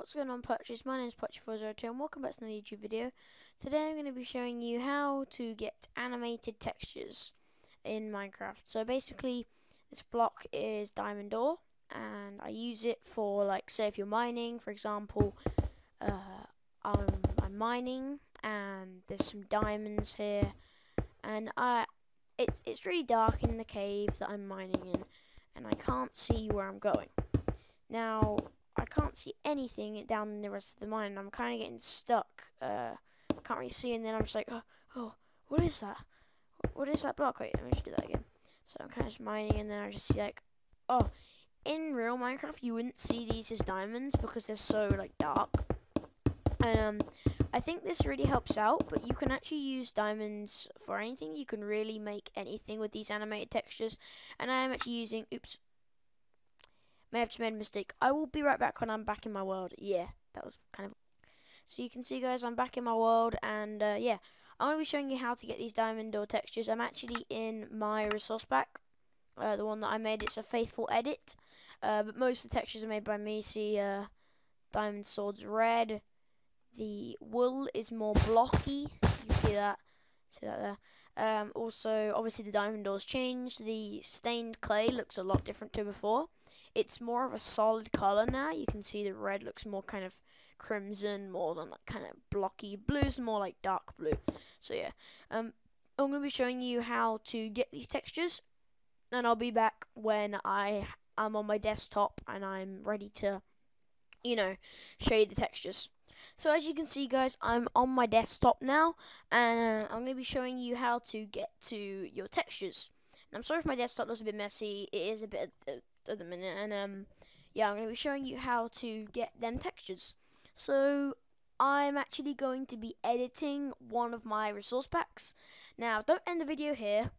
What's going on Putches? My name is Putchy402 and welcome back to another YouTube video. Today I'm going to be showing you how to get animated textures in Minecraft. So basically this block is diamond ore and I use it for like say if you're mining for example uh, I'm, I'm mining and there's some diamonds here and I it's it's really dark in the cave that I'm mining in and I can't see where I'm going. Now I can't see anything down in the rest of the mine. I'm kind of getting stuck. Uh, I can't really see, and then I'm just like, oh, oh, what is that? What is that block? Wait, let me just do that again. So I'm kind of just mining, and then I just see like, oh, in real Minecraft, you wouldn't see these as diamonds because they're so like dark. And um, I think this really helps out, but you can actually use diamonds for anything. You can really make anything with these animated textures. And I am actually using, oops, May have just made a mistake. I will be right back when I'm back in my world. Yeah, that was kind of... So you can see, guys, I'm back in my world, and uh, yeah. I'm going to be showing you how to get these diamond ore textures. I'm actually in my resource pack. Uh, the one that I made, it's a faithful edit. Uh, but most of the textures are made by me. See, uh, diamond swords red. The wool is more blocky. You can see that. See that there. Um, also, obviously the diamond ore's changed. The stained clay looks a lot different to before. It's more of a solid color now. You can see the red looks more kind of crimson, more than like kind of blocky. Blue's more like dark blue. So yeah, um, I'm to be showing you how to get these textures, and I'll be back when I am on my desktop and I'm ready to, you know, show you the textures. So as you can see guys, I'm on my desktop now and uh, I'm going to be showing you how to get to your textures. I'm sorry if my desktop looks a bit messy, it is a bit uh, at the minute, and um, yeah, I'm going to be showing you how to get them textures. So I'm actually going to be editing one of my resource packs. Now, don't end the video here.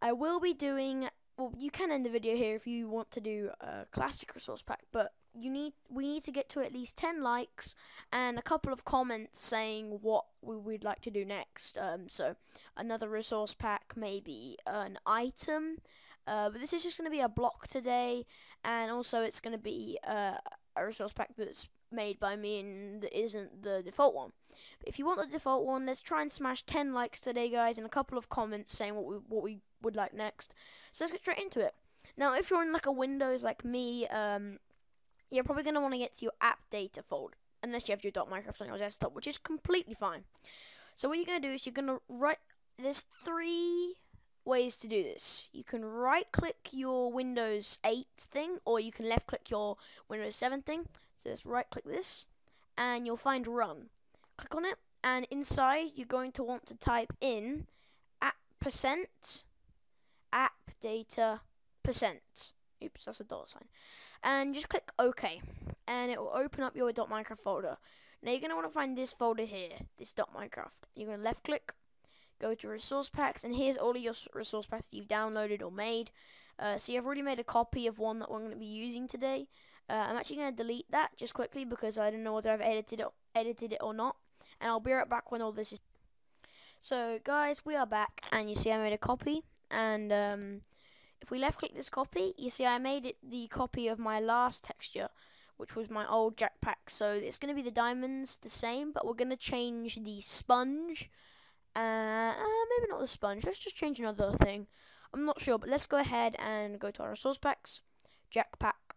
I will be doing, well, you can end the video here if you want to do a classic resource pack, but you need we need to get to at least 10 likes and a couple of comments saying what we would like to do next. Um, so another resource pack, maybe an item, uh, but this is just going to be a block today, and also it's going to be uh, a resource pack that's made by me and that isn't the default one. But if you want the default one, let's try and smash 10 likes today, guys, and a couple of comments saying what we what we would like next. So let's get straight into it. Now, if you're on like a Windows like me, um, you're probably going to want to get to your app data folder, unless you have your .minecraft on your desktop, which is completely fine. So what you're going to do is you're going to write, there's three ways to do this. You can right click your Windows 8 thing or you can left click your Windows 7 thing. So just right click this and you'll find run. Click on it and inside you're going to want to type in app percent app data percent. Oops, that's a dollar sign. And just click OK and it will open up your .minecraft folder. Now you're going to want to find this folder here, this .minecraft. You're going to left click go to resource packs, and here's all of your resource packs that you've downloaded or made. Uh, see, I've already made a copy of one that we're going to be using today. Uh, I'm actually going to delete that just quickly because I don't know whether I've edited it, edited it or not. And I'll be right back when all this is. So, guys, we are back, and you see I made a copy. And um, if we left click this copy, you see I made it the copy of my last texture, which was my old jackpack. So it's going to be the diamonds the same, but we're going to change the sponge uh, uh, maybe not the sponge. Let's just change another thing. I'm not sure, but let's go ahead and go to our resource packs, Jackpack,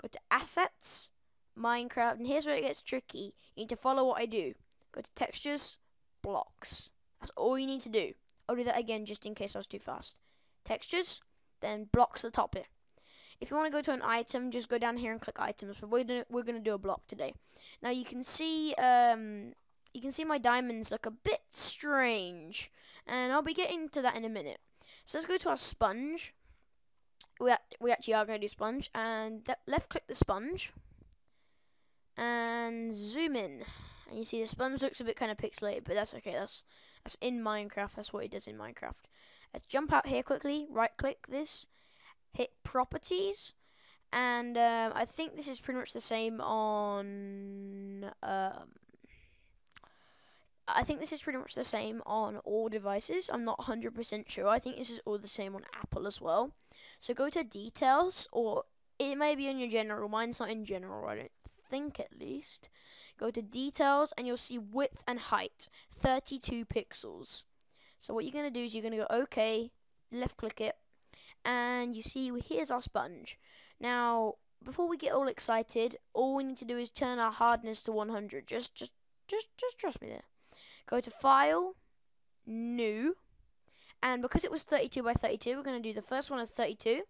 go to assets, Minecraft, and here's where it gets tricky. You need to follow what I do. Go to textures, blocks. That's all you need to do. I'll do that again just in case I was too fast. Textures, then blocks at the top here. If you want to go to an item, just go down here and click items. But we're gonna, we're gonna do a block today. Now you can see um, you can see my diamonds look a bit strange. And I'll be getting to that in a minute. So let's go to our sponge. We, we actually are going to do sponge. And left click the sponge. And zoom in. And you see the sponge looks a bit kind of pixelated, but that's okay. That's that's in Minecraft. That's what it does in Minecraft. Let's jump out here quickly. Right click this. Hit properties. And um, I think this is pretty much the same on um, I think this is pretty much the same on all devices. I'm not 100% sure. I think this is all the same on Apple as well. So go to details, or it may be in your general. Mine's not in general, I don't think at least. Go to details and you'll see width and height, 32 pixels. So what you're going to do is you're going to go OK, left click it, and you see here's our sponge. Now, before we get all excited, all we need to do is turn our hardness to 100. Just, just, just, just trust me there. Go to File, New, and because it was 32 by 32, we're going to do the first one as 32,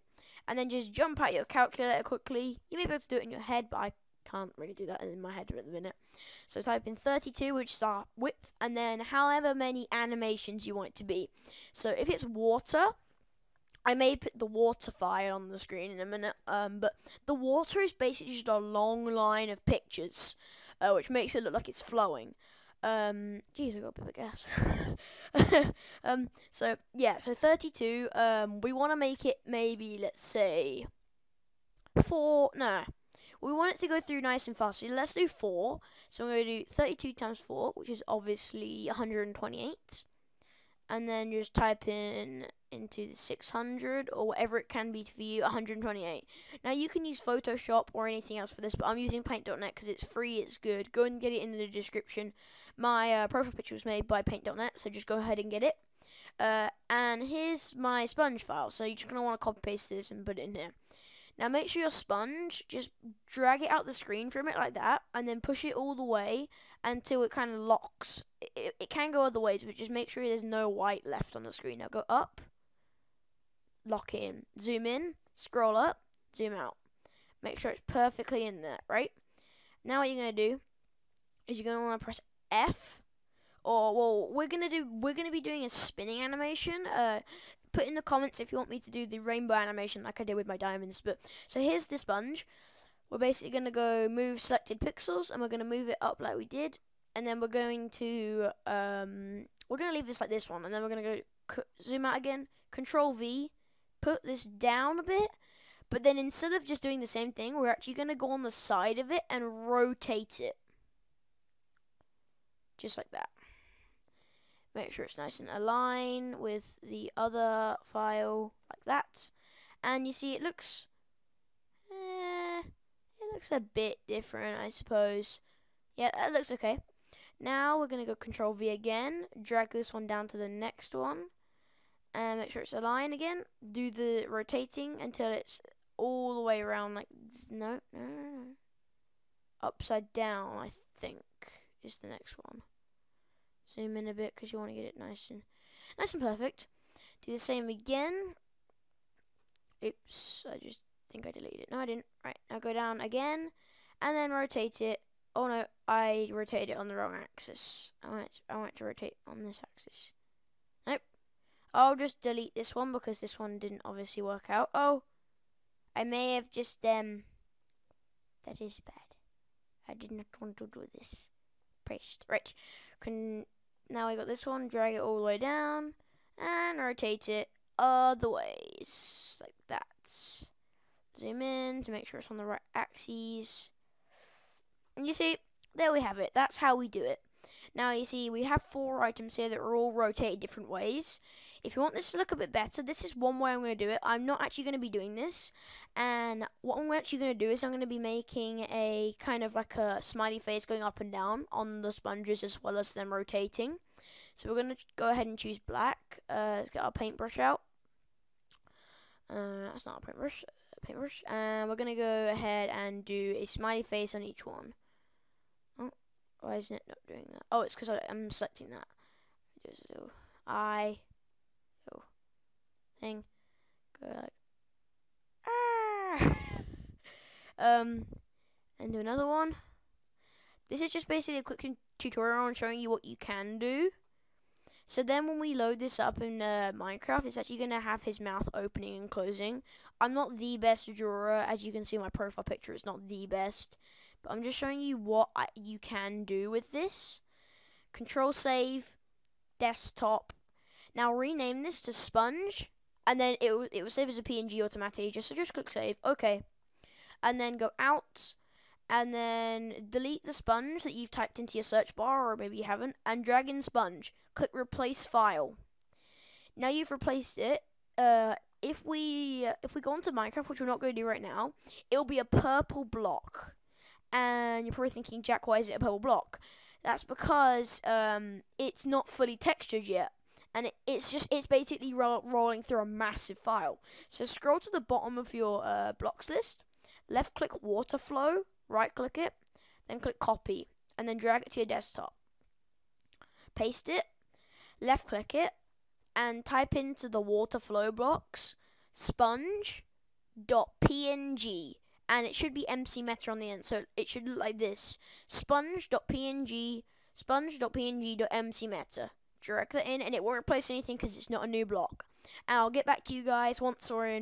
and then just jump out your calculator quickly. You may be able to do it in your head, but I can't really do that in my head at the minute. So type in 32, which is our width, and then however many animations you want it to be. So if it's water, I may put the water file on the screen in a minute, um, but the water is basically just a long line of pictures, uh, which makes it look like it's flowing. Um, geez, I got a bit of gas. um, so yeah, so 32. Um, we want to make it maybe let's say four. Nah, we want it to go through nice and fast. So let's do four. So I'm going to do 32 times four, which is obviously 128, and then just type in into the 600 or whatever it can be for you 128 now you can use photoshop or anything else for this but i'm using paint.net because it's free it's good. Go and get it in the description. My uh, profile picture was made by paint.net so just go ahead and get it. Uh, and here's my sponge file. So you're just going to want to copy paste this and put it in here now make sure your sponge, just drag it out the screen from it like that, and then push it all the way until it kind of locks. It, it can go other ways, but just make sure there's no white left on the screen. Now go up, lock in. Zoom in, scroll up, zoom out. Make sure it's perfectly in there, right? Now what you're going to do is you're going to want to press F or well we're going to do we're to be doing a spinning animation. Uh put in the comments if you want me to do the rainbow animation like I did with my diamonds. But so here's the sponge. We're basically going to go move selected pixels and we're going to move it up like we did. And then we're going to um, we're going to leave this like this one and then we're going to go zoom out again, control V, put this down a bit, but then instead of just doing the same thing, we're actually going to go on the side of it and rotate it. Just like that. Make sure it's nice and aligned with the other file, like that. And you see it looks, eh, it looks a bit different, I suppose. Yeah, that looks okay. Now we're to go Control V again, drag this one down to the next one and make sure it's aligned again. Do the rotating until it's all the way around like no, no, no, no. Upside down, I think, is the next one. Zoom in a bit because you want to get it nice and nice and perfect. Do the same again. Oops, I just think I deleted it. No, I didn't. Right, now go down again and then rotate it. Oh no, I rotated it on the wrong axis. I want I want to rotate on this axis. Nope. I'll just delete this one because this one didn't obviously work out. Oh, I may have just, um, that is bad. I did not want to do this. Paste. Right. Can, now I got this one, drag it all the way down, and rotate it other ways, like that. Zoom in to make sure it's on the right axes. And you see, there we have it. That's how we do it. Now you see we have four items here that are all rotated different ways. If you want this to look a bit better, this is one way I'm going to do it. I'm not actually going to be doing this. And what I'm actually going to do is I'm going to be making a kind of like a smiley face going up and down on the sponges as well as them rotating. So we're going to go ahead and choose black. Uh, let's get our paintbrush out. Uh, that's not a paintbrush. A Paintbrush. And we're going to go ahead and do a smiley face on each one. Oh, why isn't it not doing that? Oh, it's because I'm selecting that. I thing go like ah um and do another one. This is just basically a quick tutorial on showing you what you can do. So then when we load this up in uh, Minecraft, it's actually going to have his mouth opening and closing. I'm not the best drawer. As you can see, my profile picture is not the best. But I'm just showing you what I, you can do with this. Control save, desktop. Now rename this to sponge, and then it will, it will save as a PNG automatically. Just so just click save. Okay, and then go out, and then delete the sponge that you've typed into your search bar, or maybe you haven't, and drag in sponge. Click replace file. Now you've replaced it. Uh, if we if we go into Minecraft, which we're not going to do right now, it'll be a purple block And you're probably thinking, Jack, why is it a purple block? That's because um, it's not fully textured yet. And it's just, it's basically ro rolling through a massive file. So scroll to the bottom of your uh, blocks list, left click water flow, right click it, then click copy, and then drag it to your desktop. Paste it, left click it, and type into the water flow blocks sponge.png and it should be mcmeta on the end. So it should look like this: sponge.png, sponge.png.mc meta. Direct that in, and it won't replace anything because it's not a new block. And I'll get back to you guys once we're in.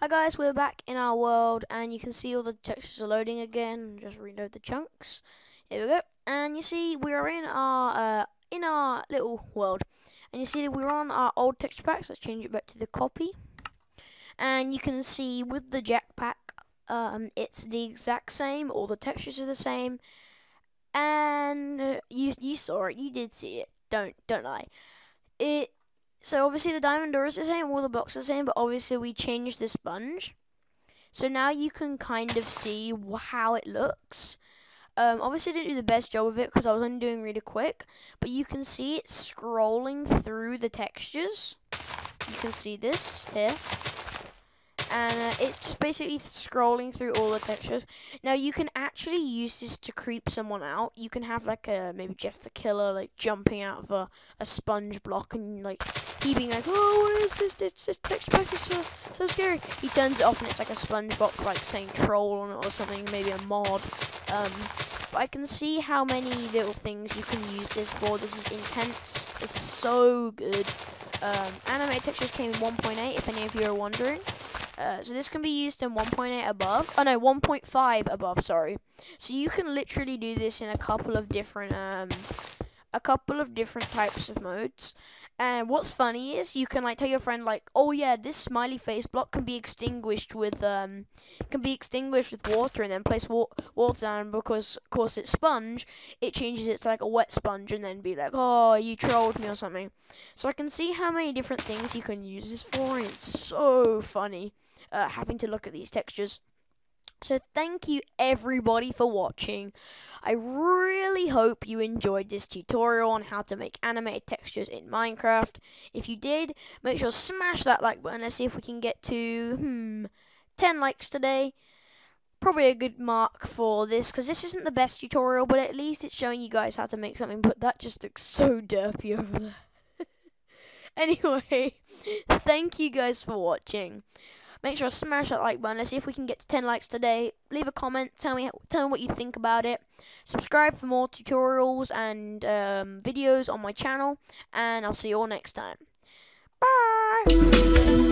Hi guys, we're back in our world, and you can see all the textures are loading again. Just reload the chunks. Here we go, and you see we are in our uh, in our little world, and you see we're on our old texture packs. Let's change it back to the copy, and you can see with the Jackpack um, it's the exact same. All the textures are the same, and uh, you you saw it. You did see it. Don't don't lie. It so obviously the diamond ore is the same. All the blocks are the same, but obviously we changed the sponge. So now you can kind of see how it looks. Um, obviously, I didn't do the best job of it because I was only doing really quick, but you can see it scrolling through the textures. You can see this here and uh, it's just basically scrolling through all the textures. Now you can actually use this to creep someone out. You can have like a maybe Jeff the Killer like jumping out of a, a sponge block and like he being like, oh, what is this? This, this texture pack is so so scary. He turns it off and it's like a sponge block like saying troll on it or something, maybe a mod. Um, but I can see how many little things you can use this for. This is intense. This is so good. Um, animated textures came in 1.8 if any of you are wondering. Uh, so this can be used in 1.8 above. Oh no, 1.5 above. Sorry. So you can literally do this in a couple of different um, a couple of different types of modes. And what's funny is you can like tell your friend like, oh yeah, this smiley face block can be extinguished with um, can be extinguished with water, and then place wa- water down because of course it's sponge. It changes it to like a wet sponge, and then be like, oh, you trolled me or something. So I can see how many different things you can use this for, and it's so funny uh, having to look at these textures. So thank you everybody for watching. I really hope you enjoyed this tutorial on how to make animated textures in Minecraft. If you did, make sure to smash that like button. Let's see if we can get to, hmm, 10 likes today. Probably a good mark for this, because this isn't the best tutorial, but at least it's showing you guys how to make something, but that just looks so derpy over there. anyway, thank you guys for watching. Make sure to smash that like button. Let's see if we can get to 10 likes today. Leave a comment. Tell me, tell me what you think about it. Subscribe for more tutorials and um, videos on my channel. And I'll see you all next time. Bye!